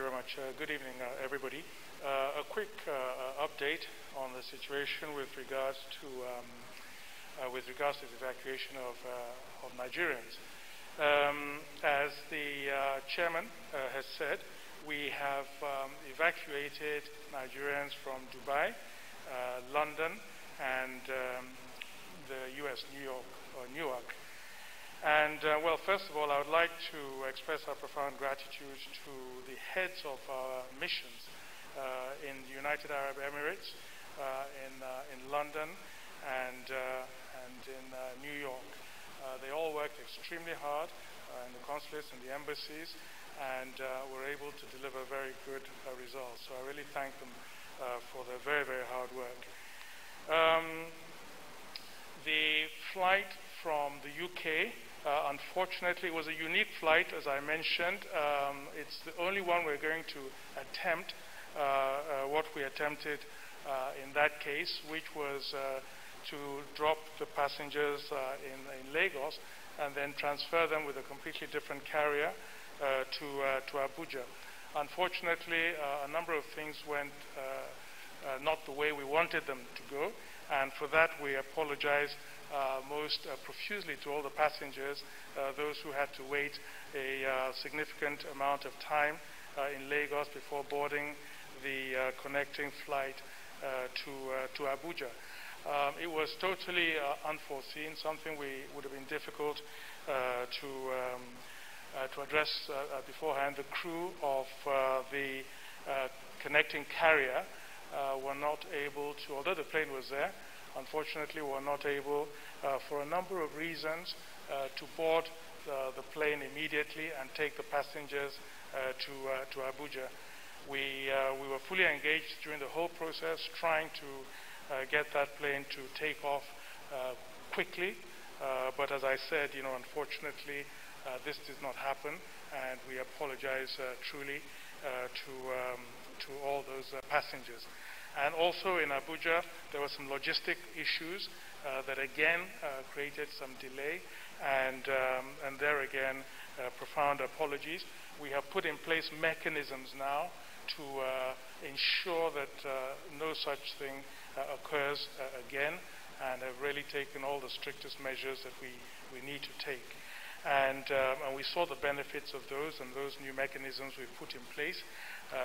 you very much. Uh, good evening, uh, everybody. Uh, a quick uh, update on the situation with regards to um, uh, with regards to the evacuation of, uh, of Nigerians. Um, as the chairman has said, we have um, evacuated Nigerians from Dubai, London, and um, the U.S., New York, or Newark. And uh, well, first of all, I would like to express our profound gratitude to the heads of our missions uh, in the United Arab Emirates, uh, in, uh, in London, and, uh, and in uh, New York. they all worked extremely hard in the consulates and the embassies, and were able to deliver very good results. So I really thank them for their very, very hard work. Um, the flight from the UK uh, unfortunately, it was a unique flight, as I mentioned. Um, it's the only one we're going to attempt uh, uh, what we attempted uh, in that case, which was uh, to drop the passengers uh, in, in, Lagos and then transfer them with a completely different carrier to, to Abuja. Unfortunately, a number of things went not the way we wanted them to go, and for that we apologize uh, most uh, profusely to all the passengers, uh, those who had to wait a significant amount of time in Lagos before boarding the connecting flight to, to Abuja. Um, it was totally unforeseen, something we would have been difficult to, um, to address beforehand. The crew of the connecting carrier uh, were not able to, although the plane was there, unfortunately we were not able, uh, for a number of reasons, uh, to board the, the, plane immediately and take the passengers uh, to, uh, to Abuja. We, uh, we were fully engaged during the whole process, trying to get that plane to take off quickly. but as I said, you know, unfortunately, this did not happen, and we apologize truly to, um, to all those passengers. And also in Abuja, there were some logistic issues uh, that again uh, created some delay. And, um, and there again, uh, profound apologies. We have put in place mechanisms now to uh, ensure that uh, no such thing uh, occurs again and have really taken all the strictest measures that we, we need to take. And, um, and, we saw the benefits of those and those new mechanisms we put in place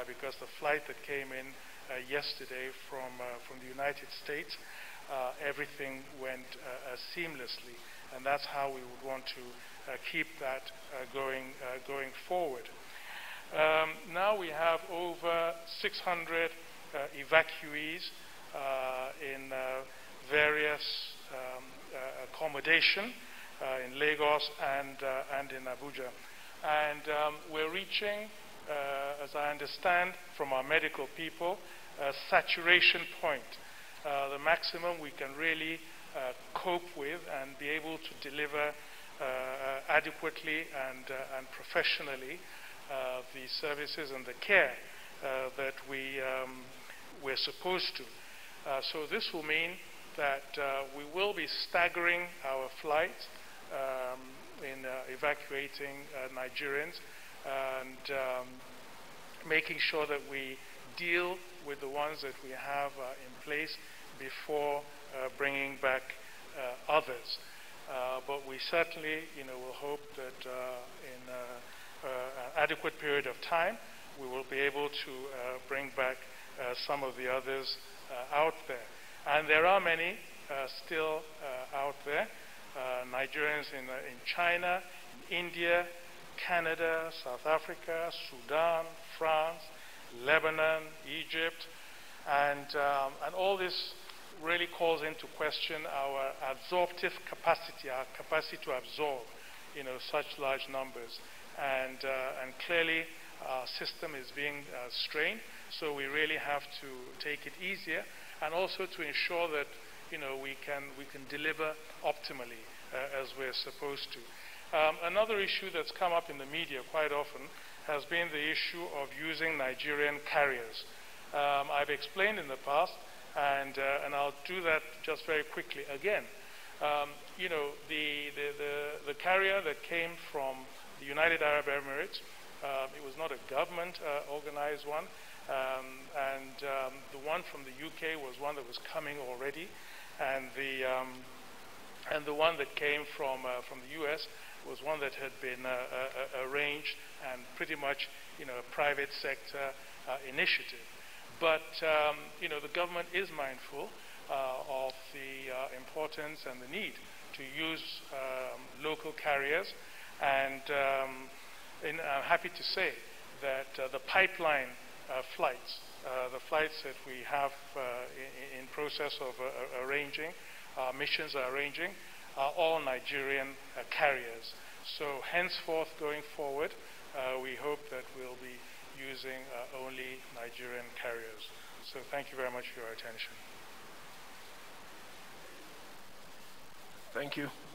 because the flight that came in uh, Uh, yesterday from, uh, from the United States, uh, everything went uh, seamlessly. And that's how we would want to uh, keep that going, going forward. Um, now we have over 600 evacuees in various um, accommodation in Lagos and, and in Abuja. And um, we're reaching uh, as I understand from our medical people, a saturation point, uh, the maximum we can really uh, cope with and be able to deliver adequately and, and professionally the services and the care that we, um, we're supposed to. so this will mean that we will be staggering our flights um, in evacuating Nigerians and um, making sure that we deal with the ones that we have uh, in place before uh, bringing back uh, others. Uh, but we certainly, you know, will hope that uh, in an adequate period of time, we will be able to bring back some of the others out there. And there are many still out there. Nigerians in, in China, in India, Canada, South Africa, Sudan, France, Lebanon, Egypt, and, um, and all this really calls into question our absorptive capacity, our capacity to absorb, you know, such large numbers. And, uh, and clearly, our system is being uh, strained, so we really have to take it easier, and also to ensure that, you know, we can, we can deliver optimally uh, as we're supposed to. Um, another issue that's come up in the media quite often has been the issue of using Nigerian carriers. Um, I've explained in the past, and, uh, and I'll do that just very quickly again. Um, you know, the, the, the, the, carrier that came from the United Arab Emirates Um, it was not a government uh, organized one. Um, and um, the one from the UK was one that was coming already. And the, and the one that came from, uh, from the US was one that had been uh, uh, arranged and pretty much you know, a private sector uh, initiative. But um, you know, the government is mindful uh, of the uh, importance and the need to use um, local carriers. And um, I'm happy to say that uh, the pipeline uh, flights, uh, the flights that we have in, in, process of arranging, missions are arranging, are all Nigerian uh, carriers. So henceforth, going forward, uh, we hope that we'll be using uh, only Nigerian carriers. So thank you very much for your attention. Thank you.